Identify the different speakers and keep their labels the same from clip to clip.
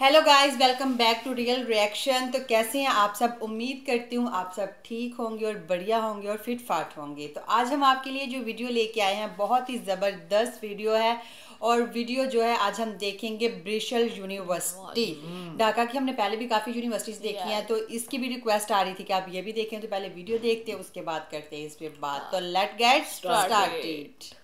Speaker 1: Hello guys welcome back to real reaction तो कैसे हैं आप सब? उम्मीद करती हूँ आप सब ठीक होंगे और बढ़िया होंगे और फिट फाट होंगे। तो आज हम आपके लिए जो वीडियो लेके आए हैं बहुत ही ज़बरदस्त वीडियो है और वीडियो जो है आज हम देखेंगे ब्रिशल यूनिवर्सिटी ढाका की हमने पहले भी काफ़ी यूनिवर्सिटीज़ देखी हैं तो इसकी भी रिक्वेस्ट आ रही थी कि आप ये भी देखें तो पहले वीडियो देखते हैं उसके बाद करते हैं इस पर बात। तो लेट गेट स्टार्टेड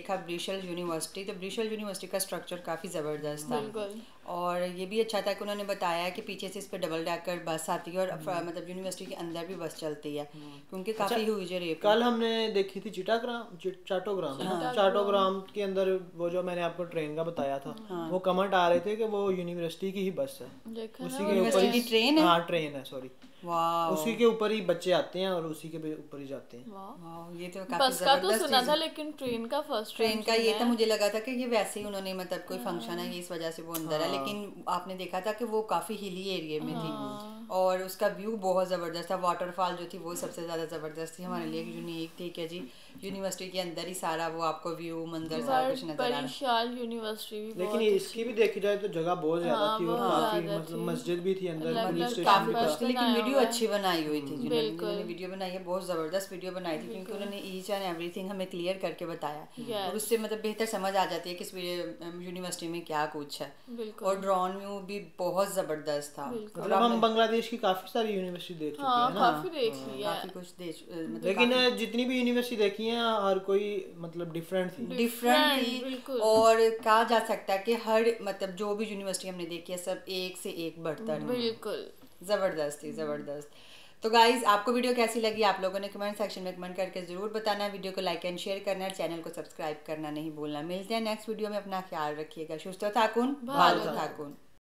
Speaker 1: देखा ब्रिशल यूनिवर्सिटी तो ब्रिशल यूनिवर्सिटी का स्ट्रक्चर काफ़ी ज़बरदस्त था। और ये भी अच्छा था कि उन्होंने बताया कि पीछे से इस पर डबल डेकर बस आती है और मतलब यूनिवर्सिटी के अंदर भी बस चलती है क्योंकि काफ़ी ह्यूज रेप
Speaker 2: अच्छा, कल हमने देखी थी चिटाग्राम चिट- चाटोग्राम। चाटोग्राम के अंदर वो जो मैंने आपको ट्रेन का बताया था वो कमेंट आ रहे थे कि वो यूनिवर्सिटी की ही बस है। उसी के ऊपर ही
Speaker 1: ट्रेन है?
Speaker 2: हाँ ट्रेन है सॉरी उसी के ऊपर ही बच्चे आते हैं और उसी के ऊपर ही जाते हैं।
Speaker 1: ये तो काफ़ी
Speaker 3: बस का तो सुना था लेकिन ट्रेन का फ़र्स्ट
Speaker 1: ट्रेन का ये था मुझे लगा था कि ये वैसे ही उन्होंने मतलब कोई फ़ंक्शन है इस वजह से वो अंदर
Speaker 2: हाँ।
Speaker 1: लेकिन आपने देखा था कि वो काफ़ी हिली एरिया में थी।
Speaker 3: हाँ।
Speaker 1: और उसका व्यू बहुत ज़बरदस्त था। वाटरफॉल जो थी वो सबसे ज़्यादा ज़बरदस्त थी हमारे लिए। यूनिक थी कि जी यूनिवर्सिटी के अंदर ही सारा वो आपको व्यू मंदिर सारा कुछ नज़र आ रहा।
Speaker 3: यूनिवर्सिटी भी
Speaker 2: लेकिन इसकी भी देखी जाए तो जगह बहुत ज़्यादा
Speaker 3: हाँ,
Speaker 2: थी और काफ़ी मतलब मस्जिद भी थी अंदर पुलिस स्टेशन भी था।
Speaker 1: लेकिन वीडियो अच्छी बनाई हुई थी जिन्होंने वीडियो बनाई है बहुत ज़बरदस्त वीडियो बनाई थी क्योंकि उन्होंने ईच एंड एवरीथिंग हमें क्लियर करके बताया। और उससे मतलब बेहतर समझ आ जाती है कि इस यूनिवर्सिटी में क्या कुछ है। और ड्रॉन व्यू भी बहुत ज़बरदस्त था।
Speaker 2: मतलब हम बांग्लादेश की काफ़ी सारी यूनिवर्सिटी देख चुके
Speaker 3: हाँ
Speaker 2: हैं ना।
Speaker 3: काफ़ी देख लिया
Speaker 1: काफ़ी कुछ देश मतलब
Speaker 2: लेकिन जितनी भी यूनिवर्सिटी देखी है हर कोई मतलब डिफरेंट थी।
Speaker 1: डिफरेंट थी। और कहा जा सकता है कि हर मतलब जो भी यूनिवर्सिटी हमने देखी है सब एक से एक बढ़ता है।
Speaker 3: बिल्कुल।
Speaker 1: ज़बरदस्त थी ज़बरदस्त। तो गाइज़ आपको वीडियो कैसी लगी? आप लोगों ने कमेंट सेक्शन में कमेंट करके ज़रूर बताना। वीडियो को लाइक एंड शेयर करना चैनल को सब्सक्राइब करना नहीं भूलना। मिलते हैं नेक्स्ट वीडियो में। अपना ख्याल रखिएगा। सुस्त ठाकुन
Speaker 3: भालो
Speaker 1: ठाकुन थाकुन।